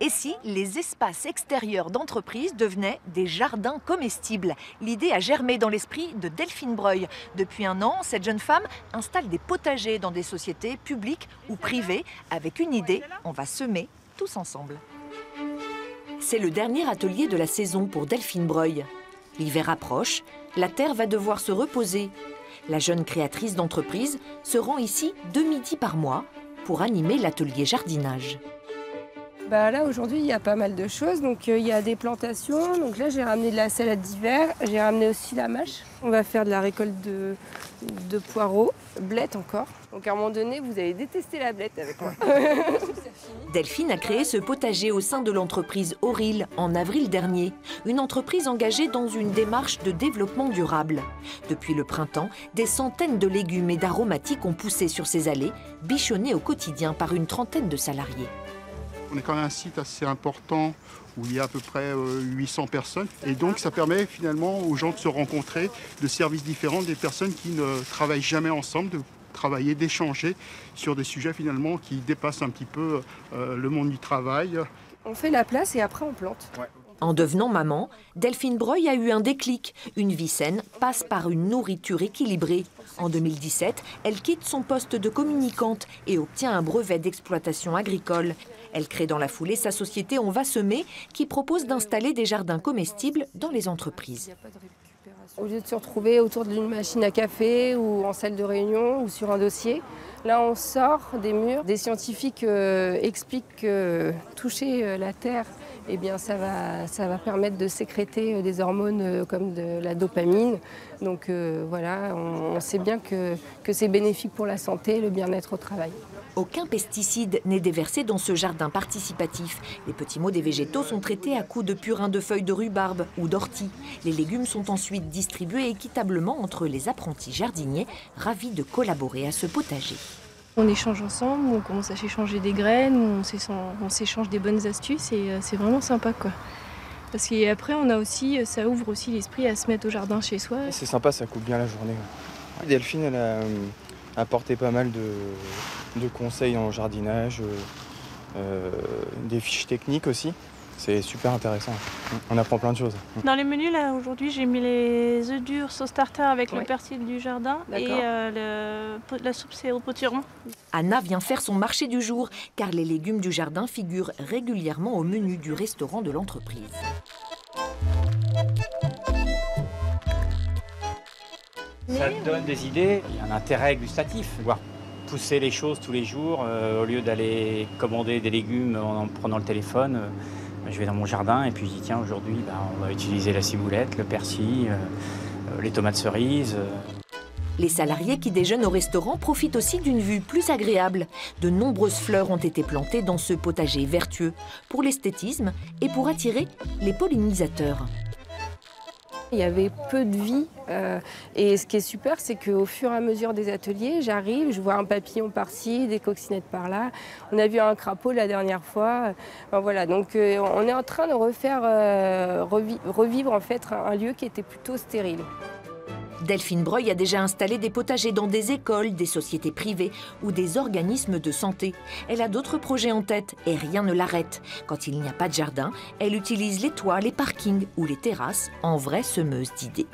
Et si les espaces extérieurs d'entreprise devenaient des jardins comestibles? L'idée a germé dans l'esprit de Delphine Breuil. Depuis un an, cette jeune femme installe des potagers dans des sociétés publiques ou privées avec une idée, on va semer tous ensemble. C'est le dernier atelier de la saison pour Delphine Breuil. L'hiver approche, la terre va devoir se reposer. La jeune créatrice d'entreprise se rend ici deux midis par mois pour animer l'atelier jardinage. Bah là aujourd'hui il y a pas mal de choses. Donc euh, il y a des plantations. Donc là j'ai ramené de la salade d'hiver. J'ai ramené aussi la mâche. On va faire de la récolte de, de poireaux, blettes encore. Donc à un moment donné vous allez détester la blette avec moi. Delphine a créé ce potager au sein de l'entreprise Auril en avril dernier, une entreprise engagée dans une démarche de développement durable. Depuis le printemps, des centaines de légumes et d'aromatiques ont poussé sur ces allées, bichonnés au quotidien par une trentaine de salariés. On est quand même un site assez important où il y a à peu près 800 personnes. Et donc ça permet finalement aux gens de se rencontrer, de services différents, des personnes qui ne travaillent jamais ensemble, de travailler, d'échanger sur des sujets finalement qui dépassent un petit peu euh, le monde du travail. On fait la place et après on plante. En devenant maman, Delphine Breuil a eu un déclic. Une vie saine passe par une nourriture équilibrée. En 2017, elle quitte son poste de communicante et obtient un brevet d'exploitation agricole. Elle crée dans la foulée sa société On va semer qui propose d'installer des jardins comestibles dans les entreprises. Au lieu de se retrouver autour d'une machine à café ou en salle de réunion ou sur un dossier, là on sort des murs. Des scientifiques euh, expliquent que toucher euh, la terre, eh bien, ça, va, permettre de sécréter euh, des hormones comme de la dopamine. Donc voilà, on, sait bien que, que c'est bénéfique pour la santé et le bien-être au travail. Aucun pesticide n'est déversé dans ce jardin participatif. Les petits mots des végétaux sont traités à coups de purin de feuilles de rhubarbe ou d'ortie. Les légumes sont ensuite distribués équitablement entre les apprentis jardiniers, ravis de collaborer à ce potager. On échange ensemble, on commence à s'échanger des graines, on s'échange des bonnes astuces et euh, c'est vraiment sympa quoi. Parce qu'après, on a aussi, ça ouvre aussi l'esprit à se mettre au jardin chez soi. C'est sympa, ça coupe bien la journée. Delphine, a euh, apporté pas mal de, conseils en jardinage, euh, euh, des fiches techniques aussi. C'est super intéressant. On apprend plein de choses. Dans les menus, là, aujourd'hui, j'ai mis les œufs durs sauce tartare avec le persil du jardin et euh, la soupe, c'est au potiron. Anna vient faire son marché du jour, car les légumes du jardin figurent régulièrement au menu du restaurant de l'entreprise. Ça donne des idées, il y a un intérêt gustatif, voir pousser les choses tous les jours. Euh, au lieu d'aller commander des légumes en, prenant le téléphone, euh, je vais dans mon jardin et puis je dis tiens aujourd'hui ben, on va utiliser la ciboulette, le persil, euh, les tomates cerises. Les salariés qui déjeunent au restaurant profitent aussi d'une vue plus agréable. De nombreuses fleurs ont été plantées dans ce potager vertueux pour l'esthétisme et pour attirer les pollinisateurs. Il y avait peu de vie. Euh, et ce qui est super, c'est qu'au fur et à mesure des ateliers, j'arrive, je vois un papillon par-ci, des coccinettes par-là. On a vu un crapaud la dernière fois. voilà, donc euh, on est en train de refaire, euh, revivre un lieu qui était plutôt stérile. Delphine Breuil a déjà installé des potagers dans des écoles, des sociétés privées ou des organismes de santé. Elle a d'autres projets en tête et rien ne l'arrête. Quand il n'y a pas de jardin, elle utilise les toits, les parkings ou les terrasses en vraie semeuse d'idées.